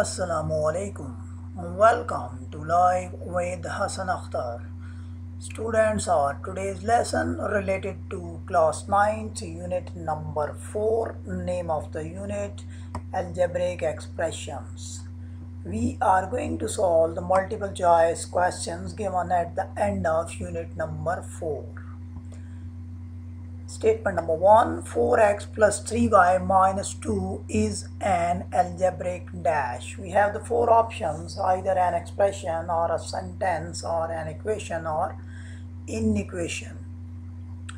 Assalamu alaikum. Welcome to Live with Hassan Akhtar. Students, our today's lesson related to class 9th unit number 4, name of the unit algebraic expressions. We are going to solve the multiple choice questions given at the end of unit number 4. Statement number 1 4x plus 3y minus 2 is an algebraic dash. We have the four options either an expression or a sentence or an equation or inequation.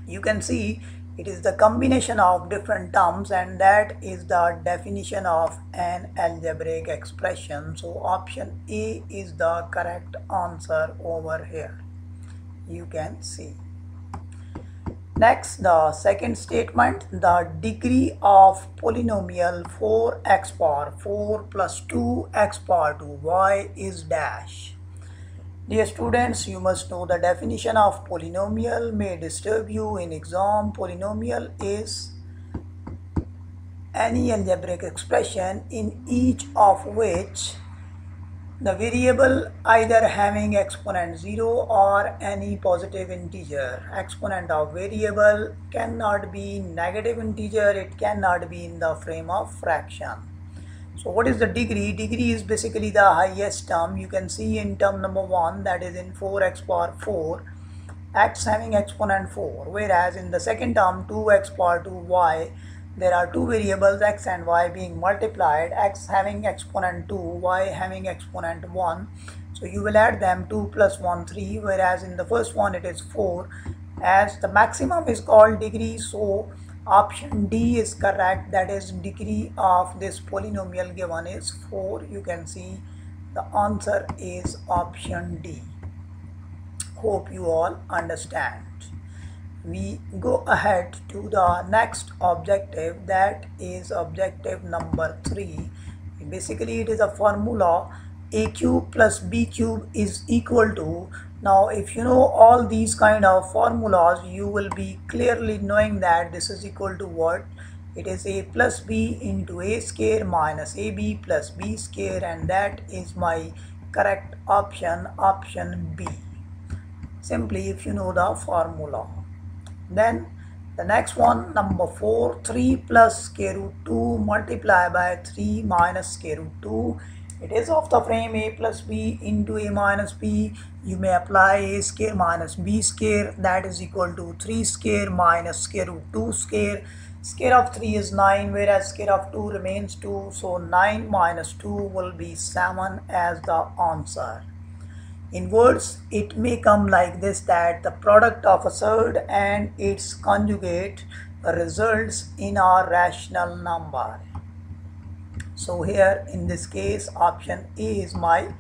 You can see it is the combination of different terms and that is the definition of an algebraic expression. So option A is the correct answer over here. You can see. Next, the second statement, the degree of polynomial 4x power 4 plus 2x power 2y is dash. Dear students, you must know the definition of polynomial may disturb you in exam. Polynomial is any algebraic expression in each of which the variable either having exponent 0 or any positive integer. Exponent of variable cannot be negative integer, it cannot be in the frame of fraction. So what is the degree? Degree is basically the highest term. You can see in term number 1 that is in 4x power 4 x having exponent 4 whereas in the second term 2x power 2y there are two variables x and y being multiplied. X having exponent 2 y having exponent 1 so you will add them 2 plus 1 3 whereas in the first one it is 4 as the maximum is called degree so option D is correct. That is degree of this polynomial given is 4 you can see the answer is option D. Hope you all understand we go ahead to the next objective that is objective number 3 basically it is a formula. A cube plus b cube is equal to now if you know all these kind of formulas you will be clearly knowing that this is equal to what? It is a plus b into a square minus ab plus b square and that is my correct option option b. Simply if you know the formula then the next one number 4 3 plus square root 2 multiply by 3 minus square root 2 it is of the frame a plus b into a minus b. You may apply a square minus b square. That is equal to 3 square minus square root 2 square. Square of 3 is 9 whereas square of 2 remains 2 so 9 minus 2 will be 7 as the answer in words, it may come like this that the product of a surd and its conjugate results in a rational number. So here in this case option A is my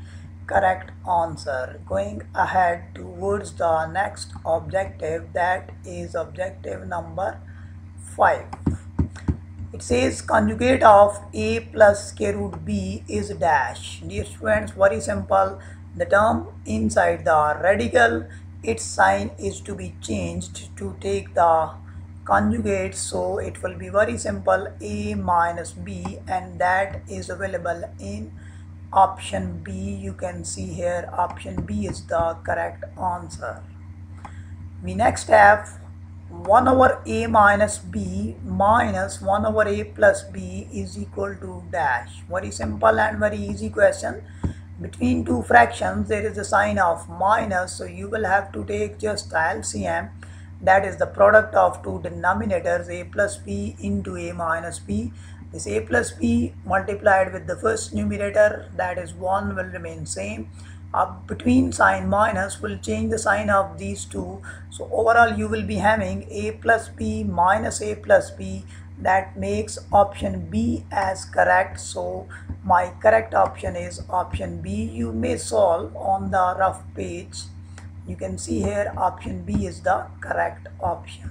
correct answer. Going ahead towards the next objective that is objective number 5. It says conjugate of A plus square root B is dash. Dear students very simple the term inside the radical its sign is to be changed to take the conjugate so it will be very simple a minus b and that is available in option b. You can see here option b is the correct answer. We next have 1 over a minus b minus 1 over a plus b is equal to dash. Very simple and very easy question between two fractions there is a sign of minus so you will have to take just LCM that is the product of two denominators a plus b into a minus b this a plus b multiplied with the first numerator that is 1 will remain same. Up between sign minus will change the sign of these two. So overall you will be having a plus b minus a plus b that makes option B as correct. So my correct option is option B. You may solve on the rough page. You can see here option B is the correct option.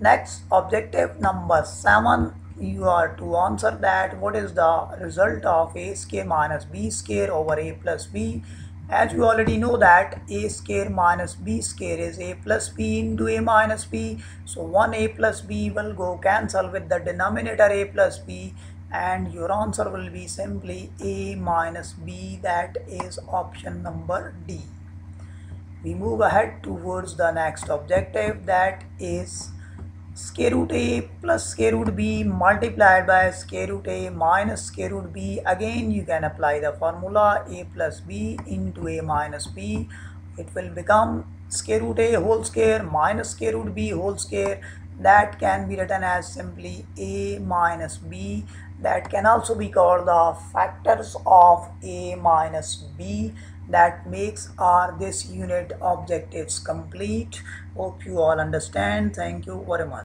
Next objective number 7 you are to answer that. What is the result of a square minus b square over a plus b as we already know that a square minus b square is a plus b into a minus b. So 1 a plus b will go cancel with the denominator a plus b and your answer will be simply a minus b. That is option number d. We move ahead towards the next objective that is square root a plus square root b multiplied by square root a minus square root b. Again you can apply the formula a plus b into a minus b. It will become square root a whole square minus square root b whole square. That can be written as simply a minus b. That can also be called the factors of a minus b. That makes our this unit objectives complete. Hope you all understand. Thank you very much